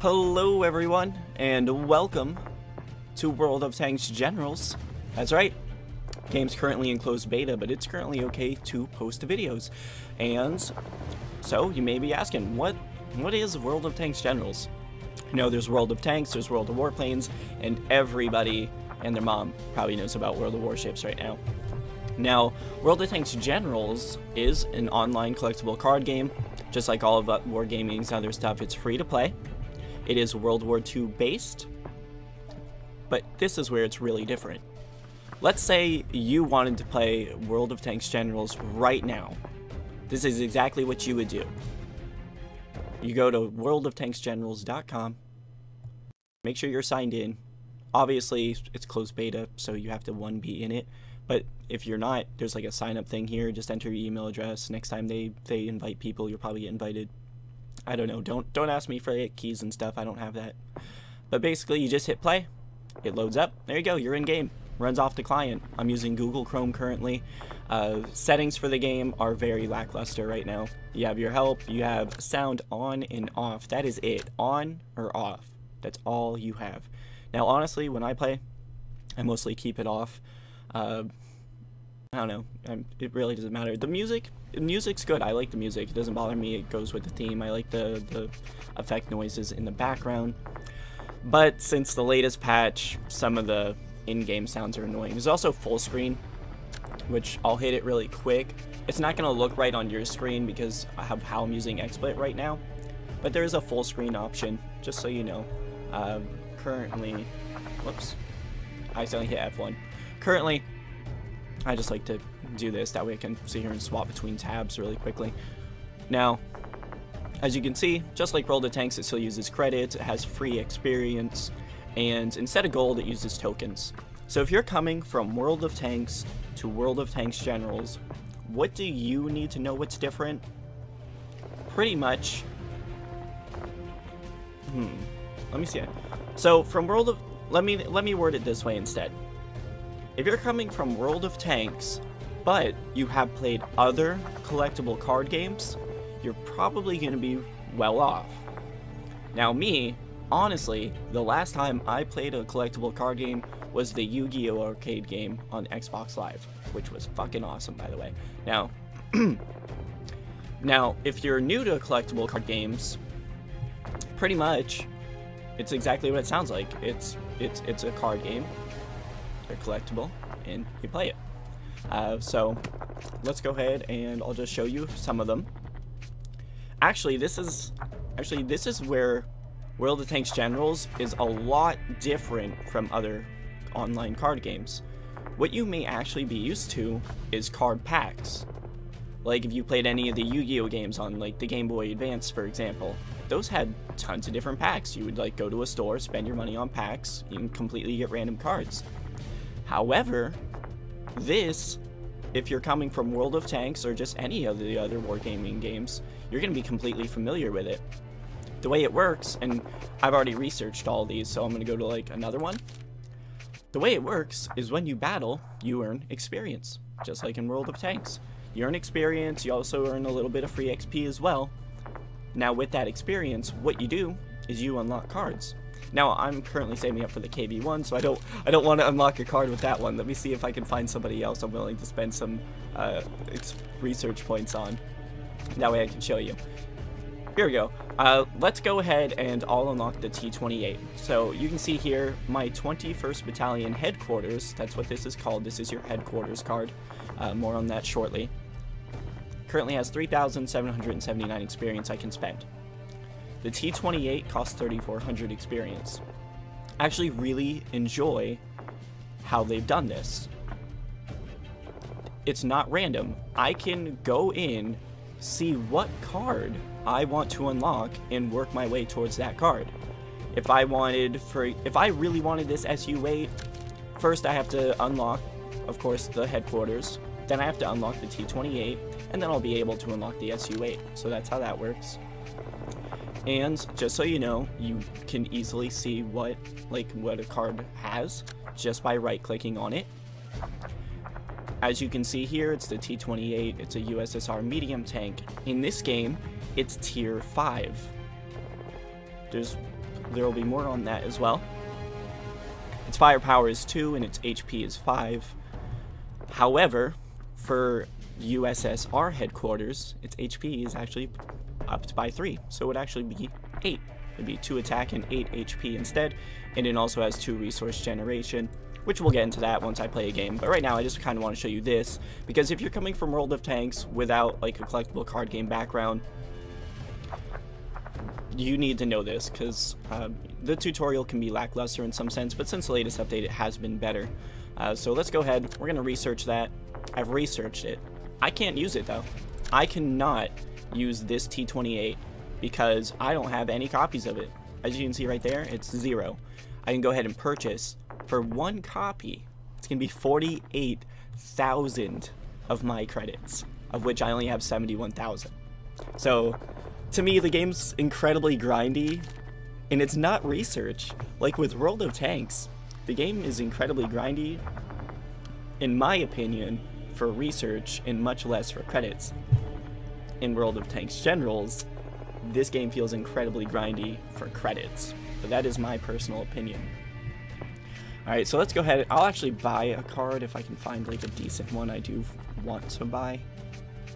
Hello everyone, and welcome to World of Tanks Generals. That's right, game's currently in closed beta, but it's currently okay to post videos. And so you may be asking, what what is World of Tanks Generals? You know, there's World of Tanks, there's World of Warplanes, and everybody and their mom probably knows about World of Warships right now. Now, World of Tanks Generals is an online collectible card game. Just like all of Wargaming's other stuff, it's free to play. It is World War II based, but this is where it's really different. Let's say you wanted to play World of Tanks Generals right now. This is exactly what you would do. You go to worldoftanksgenerals.com, make sure you're signed in. Obviously, it's closed beta, so you have to one be in it. But if you're not, there's like a sign up thing here. Just enter your email address. Next time they they invite people, you'll probably get invited. I don't know. Don't don't ask me for keys and stuff. I don't have that. But basically, you just hit play. It loads up. There you go. You're in game. Runs off the client. I'm using Google Chrome currently. Uh, settings for the game are very lackluster right now. You have your help. You have sound on and off. That is it. On or off. That's all you have. Now, honestly, when I play, I mostly keep it off. Uh, I don't know. I'm, it really doesn't matter. The music, music's good. I like the music. It doesn't bother me. It goes with the theme. I like the the effect noises in the background. But since the latest patch, some of the in-game sounds are annoying. There's also full screen, which I'll hit it really quick. It's not going to look right on your screen because of how I'm using XSplit right now. But there is a full screen option, just so you know. Uh, currently, whoops, I accidentally hit F1. Currently, I just like to do this, that way I can sit here and swap between tabs really quickly. Now, as you can see, just like World of Tanks, it still uses credits, it has free experience, and instead of gold, it uses tokens. So if you're coming from World of Tanks to World of Tanks Generals, what do you need to know what's different? Pretty much, hmm, let me see. So from World of, let me, let me word it this way instead. If you're coming from World of Tanks, but you have played other collectible card games, you're probably going to be well off. Now me, honestly, the last time I played a collectible card game was the Yu-Gi-Oh! arcade game on Xbox Live, which was fucking awesome, by the way. Now, now, if you're new to collectible card games, pretty much, it's exactly what it sounds like. It's it's it's a card game they're collectible, and you play it. Uh, so let's go ahead and I'll just show you some of them. Actually, this is actually this is where World of Tanks Generals is a lot different from other online card games. What you may actually be used to is card packs. Like if you played any of the Yu-Gi-Oh games on like the Game Boy Advance, for example, those had tons of different packs. You would like go to a store, spend your money on packs, and completely get random cards. However, this, if you're coming from World of Tanks or just any of the other wargaming games, you're going to be completely familiar with it. The way it works, and I've already researched all these, so I'm going to go to like another one. The way it works is when you battle, you earn experience, just like in World of Tanks. You earn experience, you also earn a little bit of free XP as well. Now with that experience, what you do is you unlock cards. Now I'm currently saving up for the KV1, so I don't I don't want to unlock a card with that one. Let me see if I can find somebody else I'm willing to spend some uh, research points on. That way I can show you. Here we go. Uh, let's go ahead and I'll unlock the T-28. So you can see here my 21st Battalion headquarters. That's what this is called. This is your headquarters card. Uh, more on that shortly. Currently has 3,779 experience I can spend. The T28 costs 3400 experience. I actually really enjoy how they've done this. It's not random. I can go in, see what card I want to unlock, and work my way towards that card. If I wanted for if I really wanted this SU8, first I have to unlock, of course, the headquarters. Then I have to unlock the T28, and then I'll be able to unlock the SU8. So that's how that works. And just so you know, you can easily see what like what a card has just by right clicking on it. As you can see here, it's the T-28, it's a USSR medium tank. In this game, it's tier 5. There's there will be more on that as well. Its firepower is 2 and its HP is 5. However, for USSR headquarters, its HP is actually upped by 3, so it would actually be 8. It'd be 2 attack and 8 HP instead, and it also has 2 resource generation, which we'll get into that once I play a game. But right now, I just kind of want to show you this, because if you're coming from World of Tanks without like a collectible card game background, you need to know this, because um, the tutorial can be lackluster in some sense, but since the latest update, it has been better. Uh, so let's go ahead, we're going to research that. I've researched it. I can't use it though. I cannot use this T28 because I don't have any copies of it. As you can see right there, it's zero. I can go ahead and purchase for one copy. It's to be 48,000 of my credits, of which I only have 71,000. So, to me, the game's incredibly grindy, and it's not research. Like with World of Tanks, the game is incredibly grindy, in my opinion, for research and much less for credits. In World of Tanks Generals, this game feels incredibly grindy for credits, but that is my personal opinion. Alright, so let's go ahead. I'll actually buy a card if I can find like a decent one I do want to buy.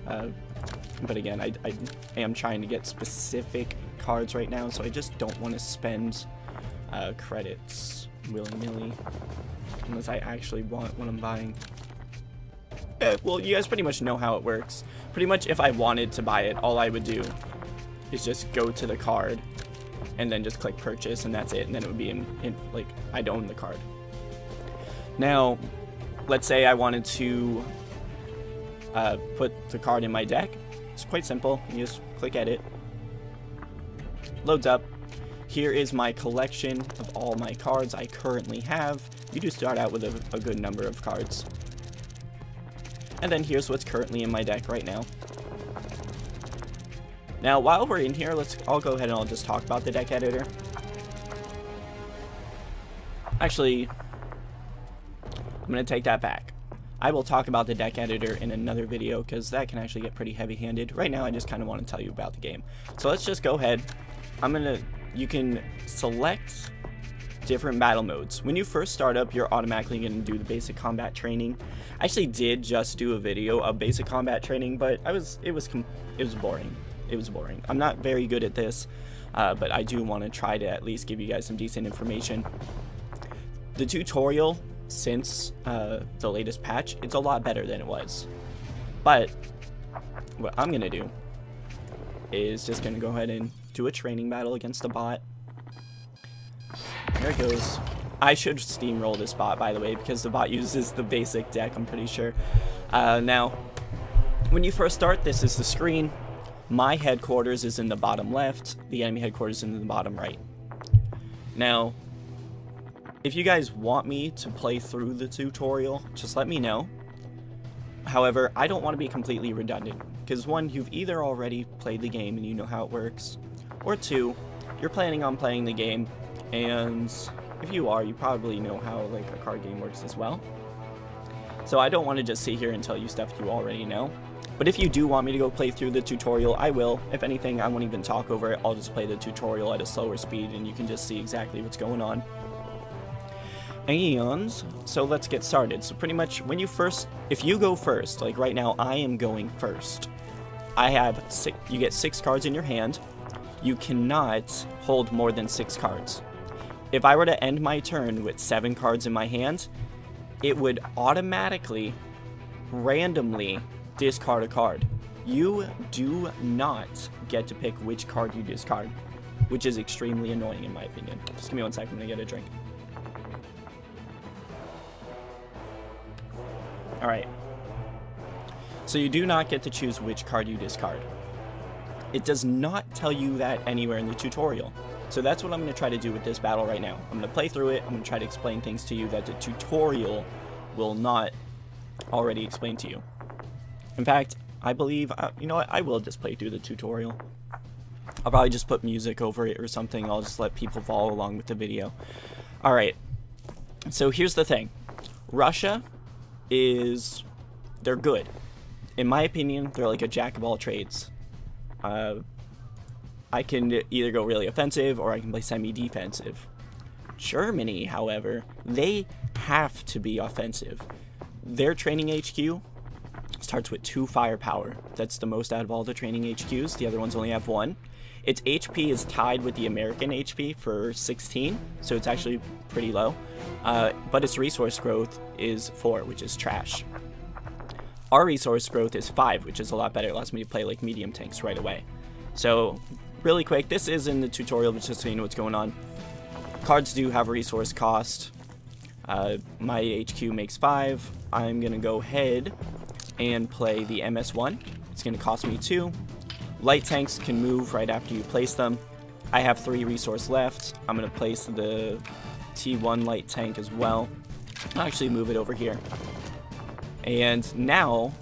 Uh, but again, I, I am trying to get specific cards right now, so I just don't want to spend uh, credits willy-nilly unless I actually want what I'm buying. Eh, well, you guys pretty much know how it works. Pretty much if I wanted to buy it, all I would do is just go to the card and then just click purchase and that's it. And then it would be in, in like I'd own the card. Now let's say I wanted to uh, put the card in my deck. It's quite simple. You just click edit. Loads up. Here is my collection of all my cards I currently have. You do start out with a, a good number of cards and then here's what's currently in my deck right now now, while we're in here, let's. I'll go ahead and I'll just talk about the deck editor. Actually, I'm going to take that back. I will talk about the deck editor in another video because that can actually get pretty heavy-handed. Right now, I just kind of want to tell you about the game. So let's just go ahead. I'm going to, you can select different battle modes. When you first start up, you're automatically going to do the basic combat training. I actually did just do a video of basic combat training, but I was, it was, it was boring it was boring. I'm not very good at this, uh, but I do want to try to at least give you guys some decent information. The tutorial, since uh, the latest patch, it's a lot better than it was. But what I'm going to do is just going to go ahead and do a training battle against a bot. There it goes. I should steamroll this bot, by the way, because the bot uses the basic deck, I'm pretty sure. Uh, now, when you first start, this is the screen. My headquarters is in the bottom left, the enemy headquarters is in the bottom right. Now, if you guys want me to play through the tutorial, just let me know. However, I don't want to be completely redundant, because one, you've either already played the game and you know how it works, or two, you're planning on playing the game, and if you are, you probably know how like a card game works as well. So I don't want to just sit here and tell you stuff you already know. But if you do want me to go play through the tutorial, I will. If anything, I won't even talk over it. I'll just play the tutorial at a slower speed and you can just see exactly what's going on. And so let's get started. So pretty much when you first, if you go first, like right now I am going first. I have six, you get six cards in your hand. You cannot hold more than six cards. If I were to end my turn with seven cards in my hand, it would automatically, randomly discard a card. You do not get to pick which card you discard, which is extremely annoying in my opinion. Just give me one second, I'm gonna get a drink. Alright. So you do not get to choose which card you discard. It does not tell you that anywhere in the tutorial. So that's what I'm going to try to do with this battle right now. I'm going to play through it, I'm going to try to explain things to you that the tutorial will not already explain to you. In fact, I believe, uh, you know what, I will just play through the tutorial. I'll probably just put music over it or something. I'll just let people follow along with the video. Alright, so here's the thing. Russia is, they're good. In my opinion, they're like a jack of all trades. Uh, I can either go really offensive or I can play semi-defensive. Germany, however, they have to be offensive. Their training HQ starts with two firepower. That's the most out of all the training HQs. The other ones only have one. Its HP is tied with the American HP for 16, so it's actually pretty low. Uh, but its resource growth is 4, which is trash. Our resource growth is 5, which is a lot better. It allows me to play like medium tanks right away. So, really quick, this is in the tutorial, but just so you know what's going on. Cards do have resource cost. Uh, my HQ makes 5. I'm going to go ahead and play the MS-1. It's going to cost me 2. Light tanks can move right after you place them. I have 3 resource left. I'm going to place the T1 light tank as well. I'll actually move it over here. And now,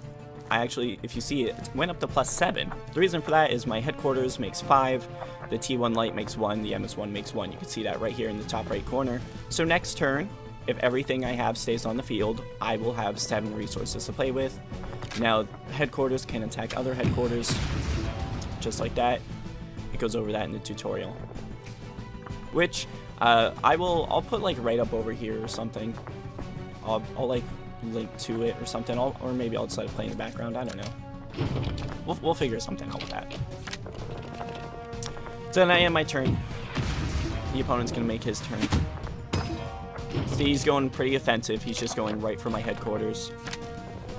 I actually, if you see it, it went up to plus 7. The reason for that is my headquarters makes 5, the T1 light makes 1, the MS1 makes 1. You can see that right here in the top right corner. So next turn, if everything I have stays on the field, I will have 7 resources to play with. Now, headquarters can attack other headquarters, just like that. It goes over that in the tutorial. Which, uh, I will, I'll put like right up over here or something. I'll, I'll like link to it or something, I'll, or maybe I'll decide to play in the background, I don't know. We'll, we'll figure something out with that. So then I my turn. The opponent's gonna make his turn. See, he's going pretty offensive. He's just going right for my headquarters.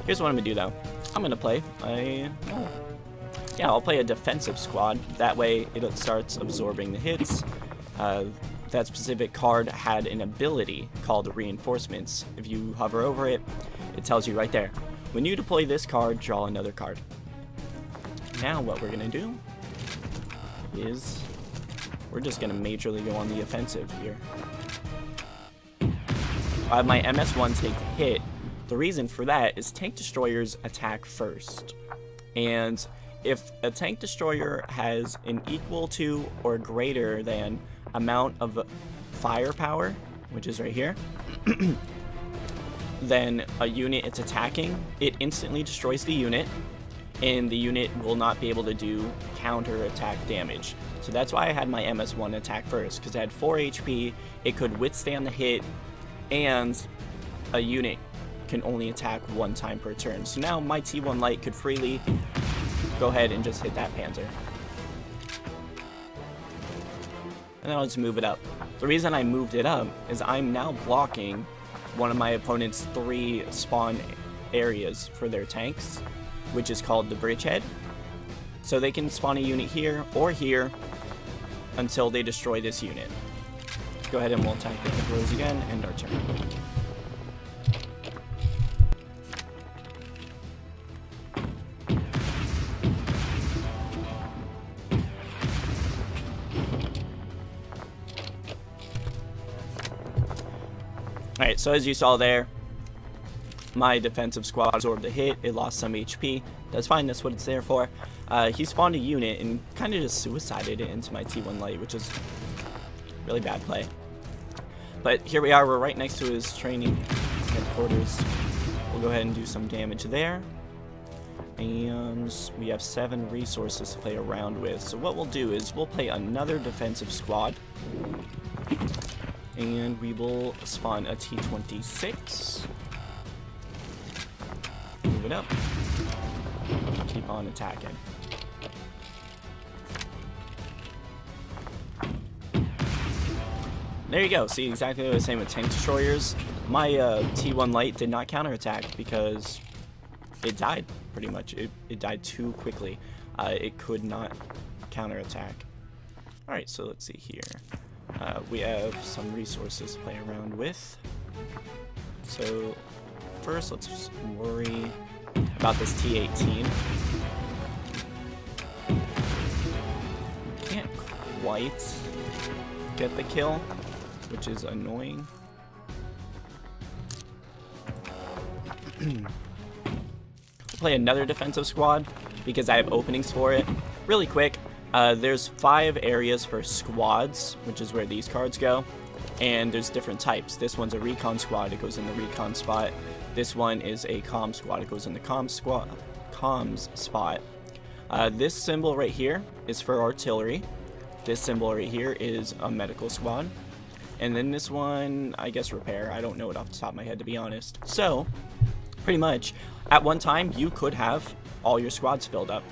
Here's what I'm gonna do though. I'm gonna play a... Oh, yeah, I'll play a defensive squad. That way it starts absorbing the hits. Uh, that specific card had an ability called Reinforcements. If you hover over it, it tells you right there. When you deploy this card, draw another card. Now what we're going to do is we're just going to majorly go on the offensive here. I have my MS-1 take hit. The reason for that is tank destroyers attack first. And if a tank destroyer has an equal to or greater than amount of firepower, which is right here, then a unit it's attacking, it instantly destroys the unit, and the unit will not be able to do counter attack damage. So that's why I had my MS-1 attack first, because it had 4 HP, it could withstand the hit, and a unit can only attack one time per turn. So now my T1 Light could freely go ahead and just hit that Panzer. And then I'll just move it up. The reason I moved it up is I'm now blocking one of my opponent's three spawn areas for their tanks, which is called the bridgehead. So they can spawn a unit here or here until they destroy this unit. Go ahead and we'll attack the Emperors again and our turn. Alright, so as you saw there, my defensive squad absorbed the hit, it lost some HP. That's fine, that's what it's there for. Uh, he spawned a unit and kind of just suicided it into my T1 Light, which is really bad play. But here we are, we're right next to his training headquarters. We'll go ahead and do some damage there. And we have seven resources to play around with. So what we'll do is we'll play another defensive squad and we will spawn a T-26. Move it up. Keep on attacking. There you go. See, exactly the same with tank destroyers. My uh, T1 light did not counterattack because it died, pretty much. It, it died too quickly. Uh, it could not counterattack. Alright, so let's see here. Uh, we have some resources to play around with. So first let's worry about this T-18. Can't quite get the kill, which is annoying. play another defensive squad because I have openings for it. Really quick, uh, there's five areas for squads, which is where these cards go. And there's different types. This one's a recon squad, it goes in the recon spot. This one is a comm squad, it goes in the comm squad, comms spot. Uh, this symbol right here is for artillery. this symbol right here is a medical squad. And then this one, I guess repair. I don't know it off the top of my head, to be honest. So, pretty much, at one time, you could have all your squads filled up.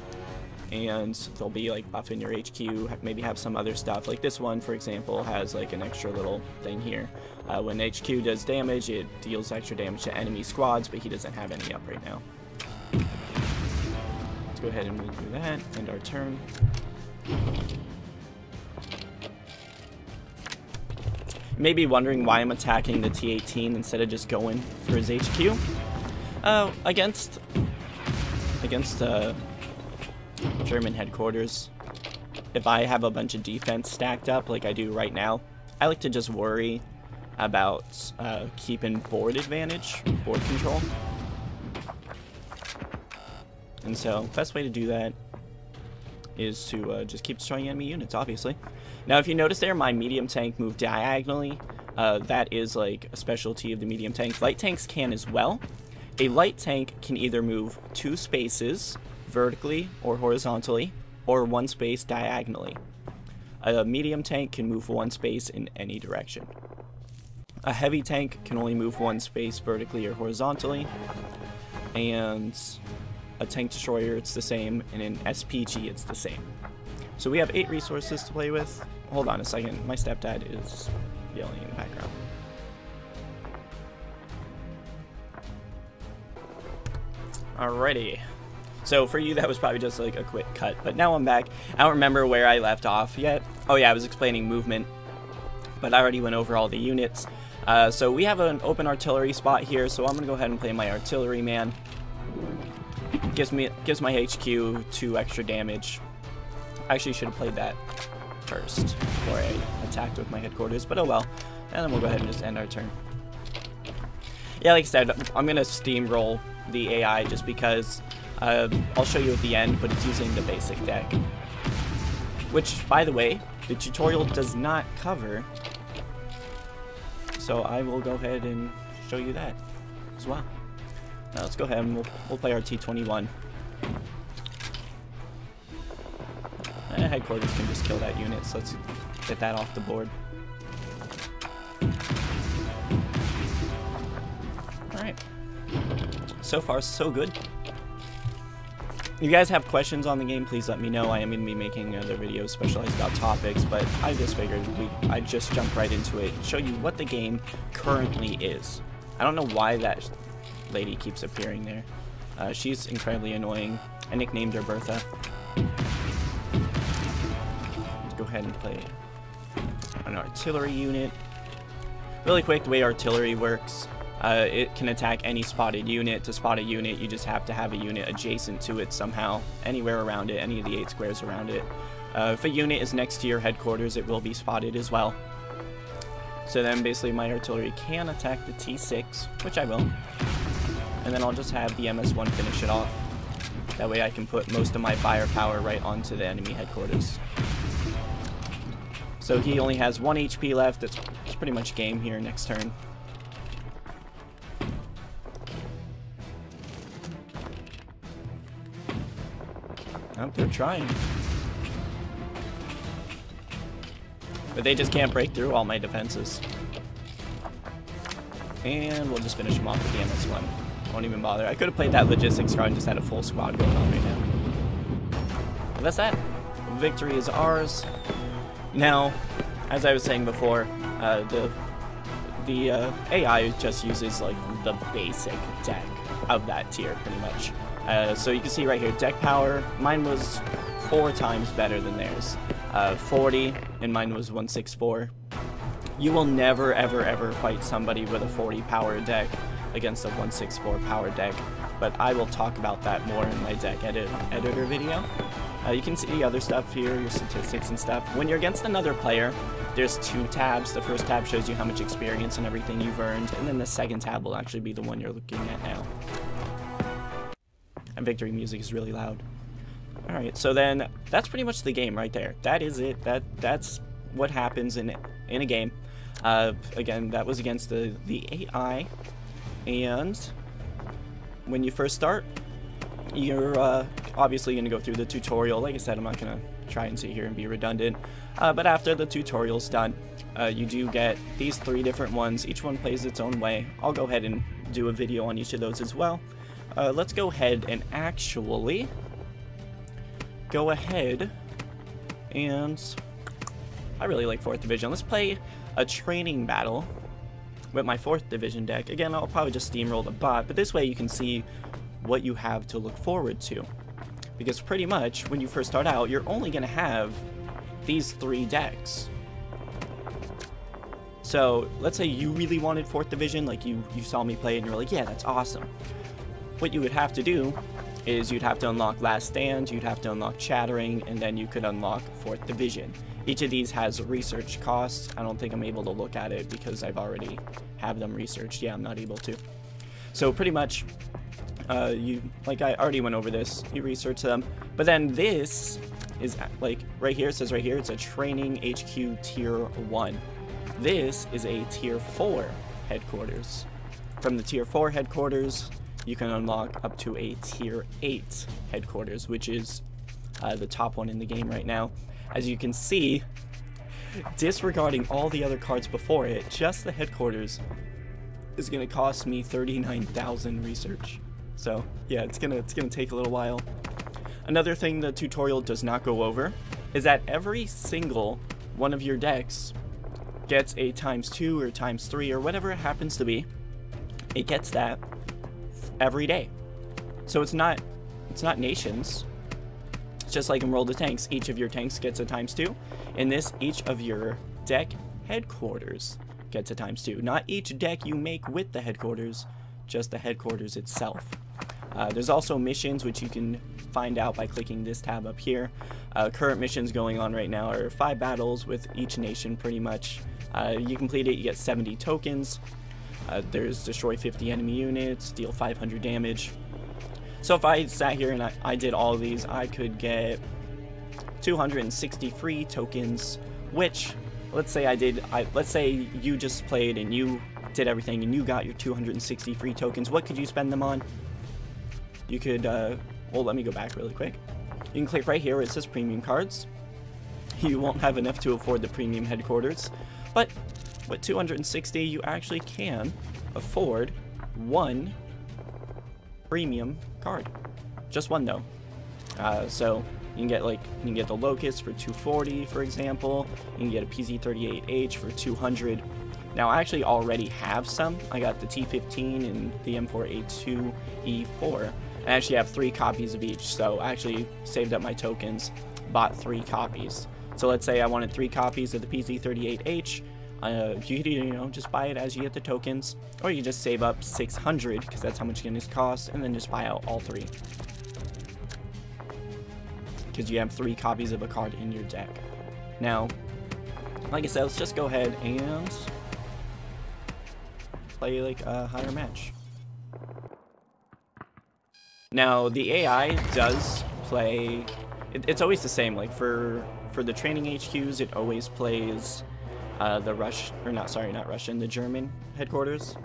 And they'll be like buffing your HQ, maybe have some other stuff. Like this one, for example, has like an extra little thing here. Uh, when HQ does damage, it deals extra damage to enemy squads, but he doesn't have any up right now. Let's go ahead and move through that, end our turn. You may be wondering why I'm attacking the T-18 instead of just going for his HQ. Uh, against against uh, German headquarters, if I have a bunch of defense stacked up like I do right now, I like to just worry about uh, keeping board advantage, board control. And so, best way to do that is to uh, just keep destroying enemy units, obviously. Now, if you notice there, my medium tank moved diagonally. Uh, that is like a specialty of the medium tank. Light tanks can as well. A light tank can either move two spaces vertically or horizontally, or one space diagonally. A medium tank can move one space in any direction. A heavy tank can only move one space vertically or horizontally, and a tank destroyer it's the same, and an SPG it's the same. So we have eight resources to play with. Hold on a second, my stepdad is yelling in the background. Alrighty. So for you, that was probably just like a quick cut, but now I'm back. I don't remember where I left off yet. Oh yeah, I was explaining movement, but I already went over all the units. Uh, so we have an open artillery spot here, so I'm gonna go ahead and play my artillery man. Gives me gives my HQ two extra damage I actually should have played that first before I attacked with my headquarters, but oh well. And then we'll go ahead and just end our turn. Yeah, like I said, I'm to steamroll the AI just because uh, I'll show you at the end, but it's using the basic deck. Which, by the way, the tutorial does not cover. So I will go ahead and show you that as well. Now let's go ahead and we'll, we'll play our T21. Eh, headquarters can just kill that unit, so let's get that off the board. Alright. So far, so good. If you guys have questions on the game, please let me know. I am going to be making other videos specialized about topics, but I just figured we, I'd just jump right into it and show you what the game currently is. I don't know why that lady keeps appearing there. Uh, she's incredibly annoying. I nicknamed her Bertha Let's go ahead and play an artillery unit. Really quick, the way artillery works, uh, it can attack any spotted unit. To spot a unit, you just have to have a unit adjacent to it somehow, anywhere around it, any of the eight squares around it. Uh, if a unit is next to your headquarters, it will be spotted as well. So then basically my artillery can attack the T6, which I will. And then I'll just have the MS-1 finish it off. That way I can put most of my firepower right onto the enemy headquarters. So he only has 1 HP left. It's pretty much game here next turn. Oh, they're trying. But they just can't break through all my defenses. And we'll just finish them off with the MS-1. Won't even bother. I could have played that logistics card and just had a full squad going on right now. But that's that. Victory is ours. Now, as I was saying before, uh, the the uh, AI just uses like the basic deck of that tier, pretty much. Uh, so you can see right here, deck power. Mine was four times better than theirs. Uh, 40, and mine was 164. You will never, ever, ever fight somebody with a 40 power deck against a 164 power deck, but I will talk about that more in my deck edit editor video. Uh, you can see other stuff here, your statistics and stuff. When you're against another player, there's two tabs. The first tab shows you how much experience and everything you've earned, and then the second tab will actually be the one you're looking at now. And victory music is really loud. Alright, so then that's pretty much the game right there. That is it. That That's what happens in, in a game. Uh, again, that was against the, the AI, and when you first start, you're uh, obviously going to go through the tutorial. Like I said, I'm not going to try and sit here and be redundant. Uh, but after the tutorial's done, uh, you do get these three different ones. Each one plays its own way. I'll go ahead and do a video on each of those as well. Uh, let's go ahead and actually go ahead and I really like 4th Division. Let's play a training battle with my 4th Division deck. Again, I'll probably just steamroll the bot, but this way you can see what you have to look forward to. Because pretty much, when you first start out, you're only going to have these three decks. So, let's say you really wanted 4th Division, like you, you saw me play and you're like, yeah, that's awesome. What you would have to do is you'd have to unlock Last Stand, you'd have to unlock Chattering, and then you could unlock 4th Division. Each of these has research costs. I don't think I'm able to look at it because I've already have them researched. Yeah, I'm not able to. So pretty much, uh, you like I already went over this. You research them, but then this is like right here. It says right here it's a training HQ tier one. This is a tier four headquarters. From the tier four headquarters, you can unlock up to a tier 8 headquarters, which is uh, the top one in the game right now. As you can see, disregarding all the other cards before it, just the headquarters is going to cost me 39,000 research. So yeah, it's gonna it's gonna take a little while. Another thing the tutorial does not go over is that every single one of your decks gets a times two or times three or whatever it happens to be. It gets that every day. So it's not it's not nations. It's just like in World of Tanks, each of your tanks gets a times two. In this, each of your deck headquarters gets a times two. Not each deck you make with the headquarters, just the headquarters itself. Uh, there's also missions which you can find out by clicking this tab up here. Uh, current missions going on right now are five battles with each nation pretty much. Uh, you complete it, you get 70 tokens. Uh, there's destroy 50 enemy units, deal 500 damage. So if I sat here and I, I did all these, I could get 263 tokens, which, let's say I did, I, let's say you just played and you did everything and you got your 260 free tokens, what could you spend them on? You could, uh, well, let me go back really quick. You can click right here where it says premium cards. You won't have enough to afford the premium headquarters, but with 260, you actually can afford one premium card. Just one though. Uh, so you can get like you can get the Locust for 240, for example. You can get a PZ38H for 200. Now I actually already have some. I got the T15 and the M4A2E4. I actually have three copies of each, so I actually saved up my tokens, bought three copies. So let's say I wanted three copies of the PZ38H. Uh, you could, you know, just buy it as you get the tokens, or you just save up 600, because that's how much it's cost, and then just buy out all three. Because you have three copies of a card in your deck. Now, like I said, let's just go ahead and play like a higher match. Now, the AI does play, it, it's always the same, like for, for the training HQs, it always plays uh, the Rush, or not, sorry, not Russian, the German headquarters.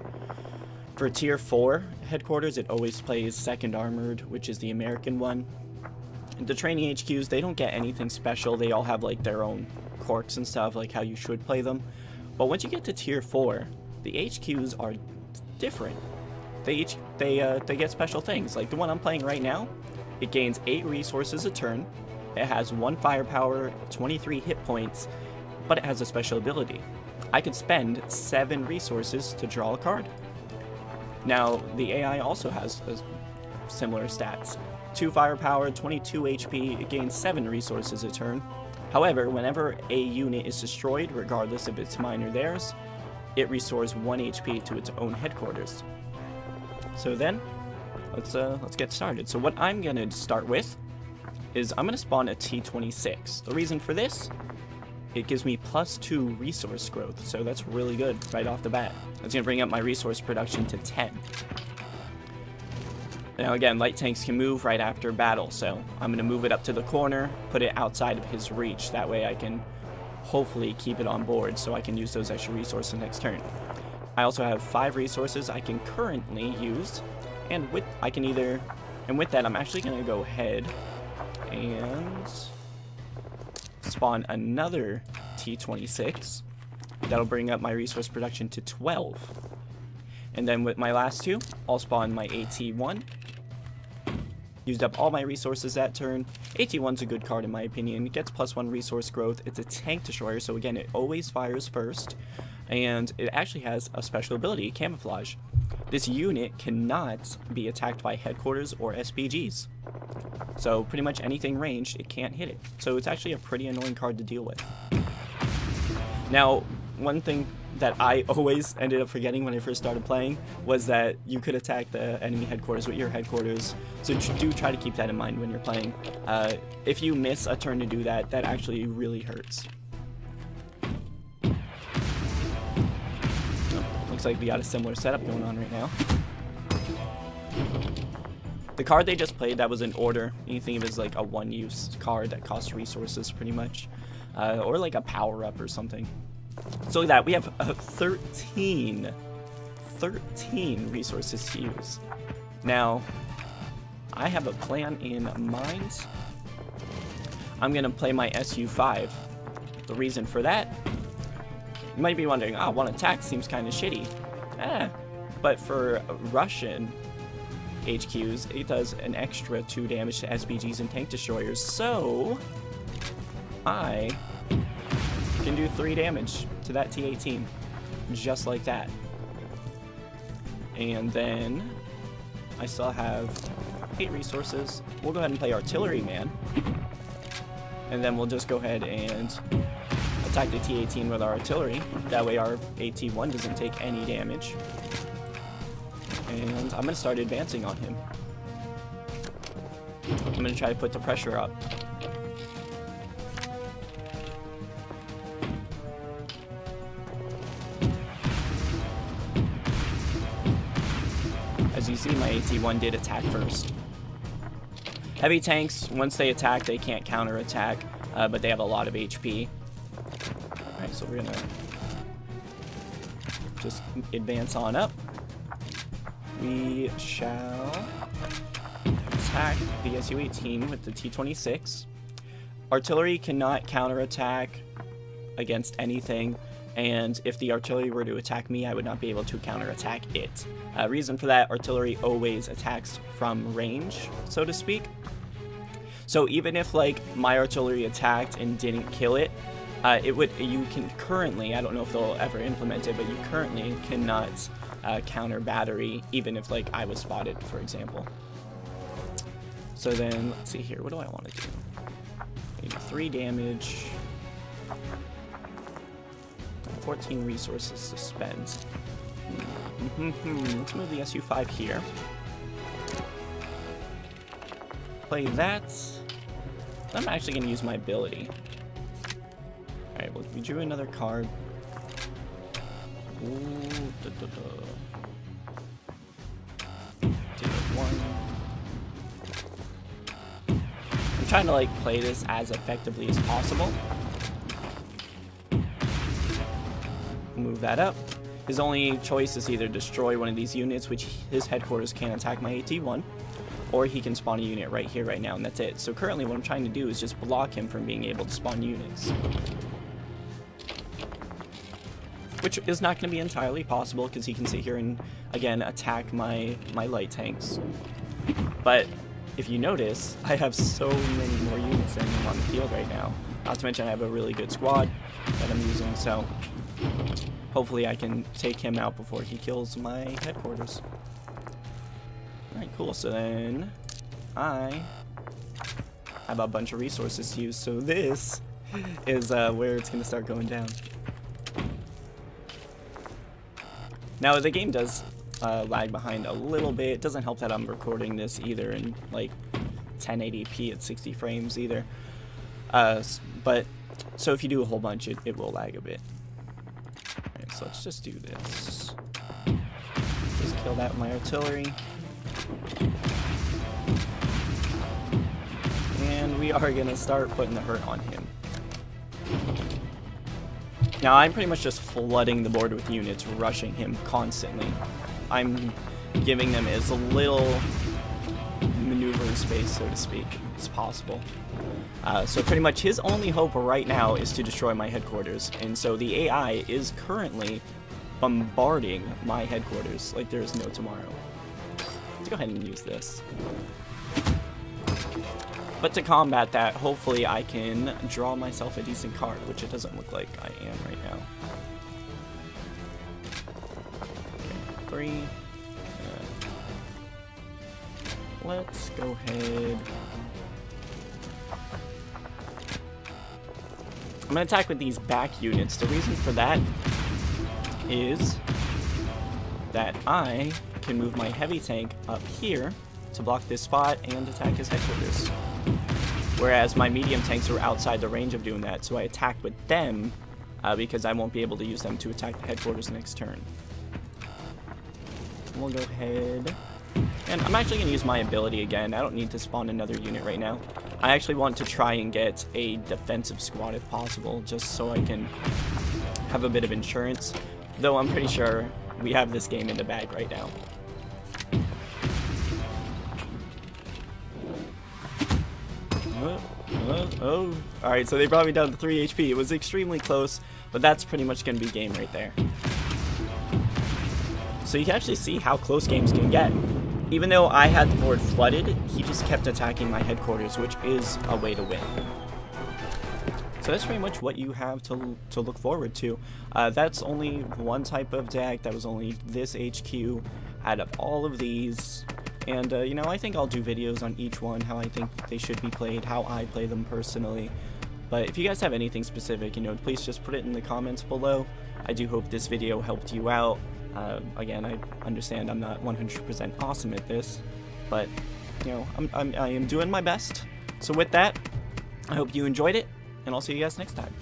For Tier 4 headquarters, it always plays 2nd Armored, which is the American one. The training HQs, they don't get anything special. They all have like their own quirks and stuff, like how you should play them. But once you get to Tier 4, the HQs are different. They each they uh, they get special things. Like the one I'm playing right now, it gains 8 resources a turn. It has 1 firepower, 23 hit points, but it has a special ability. I could spend 7 resources to draw a card. Now, the AI also has similar stats. 2 firepower, 22 HP, it gains 7 resources a turn. However, whenever a unit is destroyed, regardless if it's mine or theirs, it restores 1 HP to its own headquarters. So then, let's uh, let's get started. So what I'm gonna start with is I'm gonna spawn a T26. The reason for this it gives me plus 2 resource growth, so that's really good right off the bat. That's going to bring up my resource production to 10. Now again, light tanks can move right after battle, so I'm going to move it up to the corner, put it outside of his reach. That way I can hopefully keep it on board so I can use those extra resources next turn. I also have 5 resources I can currently use, and with I can either... And with that, I'm actually going to go ahead and spawn another T26. That'll bring up my resource production to 12. And then with my last two, I'll spawn my AT1. Used up all my resources that turn. AT1's a good card in my opinion. It gets plus one resource growth. It's a tank destroyer, so again, it always fires first. And it actually has a special ability, Camouflage. This unit cannot be attacked by headquarters or SPGs. So pretty much anything ranged, it can't hit it. So it's actually a pretty annoying card to deal with. Now, one thing that I always ended up forgetting when I first started playing was that you could attack the enemy headquarters with your headquarters. So do try to keep that in mind when you're playing. Uh, if you miss a turn to do that, that actually really hurts. Looks like we got a similar setup going on right now. The card they just played, that was an order. You think of it as like a one-use card that costs resources pretty much. Uh, or like a power-up or something. So like that, we have uh, 13, 13 resources to use. Now, I have a plan in mind. I'm gonna play my SU-5. The reason for that, you might be wondering, oh, one attack seems kind of shitty. Eh, but for Russian HQs, it does an extra 2 damage to SPGs and tank destroyers, so I can do 3 damage to that T-18, just like that. And then I still have 8 resources. We'll go ahead and play Artillery Man. And then we'll just go ahead and attack the T-18 with our artillery. That way our AT-1 doesn't take any damage. And I'm going to start advancing on him. I'm going to try to put the pressure up. As you see, my AT-1 did attack first. Heavy tanks, once they attack, they can't counterattack, uh, but they have a lot of HP. So we're gonna just advance on up. We shall attack the SU-18 with the T-26. Artillery cannot counterattack against anything and if the artillery were to attack me, I would not be able to counterattack it. Uh, reason for that, artillery always attacks from range, so to speak. So even if like my artillery attacked and didn't kill it, uh, it would you can currently I don't know if they'll ever implement it, but you currently cannot uh, counter battery even if like I was spotted, for example. So then let's see here, what do I want to do? Maybe three damage. 14 resources to spend. Mm -hmm. Let's move the SU-5 here. Play that. I'm actually going to use my ability. Alright, well, we drew another card. Ooh, da, da, da. one. I'm trying to like play this as effectively as possible. move that up. His only choice is either destroy one of these units, which his headquarters can attack my AT-1, or he can spawn a unit right here, right now, and that's it. So currently what I'm trying to do is just block him from being able to spawn units. Which is not going to be entirely possible, because he can sit here and, again, attack my, my light tanks. But if you notice, I have so many more units than him on the field right now. Not to mention I have a really good squad that I'm using, so hopefully I can take him out before he kills my headquarters. Alright, cool. So then I have a bunch of resources to use. So this is uh, where it's going to start going down. Now, the game does uh, lag behind a little bit. It doesn't help that I'm recording this either in like 1080p at 60 frames either. Uh, but, so if you do a whole bunch, it, it will lag a bit so let's just do this. Just kill that with my artillery. And we are going to start putting the hurt on him. Now, I'm pretty much just flooding the board with units, rushing him constantly. I'm giving them as little maneuvers breathing space, so to speak, as possible. Uh, so pretty much his only hope right now is to destroy my headquarters, and so the AI is currently bombarding my headquarters like there is no tomorrow. Let's go ahead and use this. But to combat that, hopefully I can draw myself a decent card, which it doesn't look like I am right now. Okay, three. Uh, let's go ahead. I'm gonna attack with these back units. The reason for that is that I can move my heavy tank up here to block this spot and attack his headquarters. Whereas my medium tanks are outside the range of doing that, so I attack with them uh, because I won't be able to use them to attack the headquarters next turn. We'll go ahead. And I'm actually going to use my ability again. I don't need to spawn another unit right now. I actually want to try and get a defensive squad if possible, just so I can have a bit of insurance. Though I'm pretty sure we have this game in the bag right now. Oh. Alright, so they brought me down to 3 HP. It was extremely close, but that's pretty much going to be game right there. So you can actually see how close games can get. Even though I had the board flooded, he just kept attacking my headquarters, which is a way to win. So that's pretty much what you have to, to look forward to. Uh, that's only one type of deck, that was only this HQ. Out of all of these, and, uh, you know, I think I'll do videos on each one, how I think they should be played, how I play them personally. But if you guys have anything specific, you know, please just put it in the comments below. I do hope this video helped you out. Uh, again, I understand I'm not 100% awesome at this, but, you know, I'm, I'm, I am doing my best. So with that, I hope you enjoyed it, and I'll see you guys next time.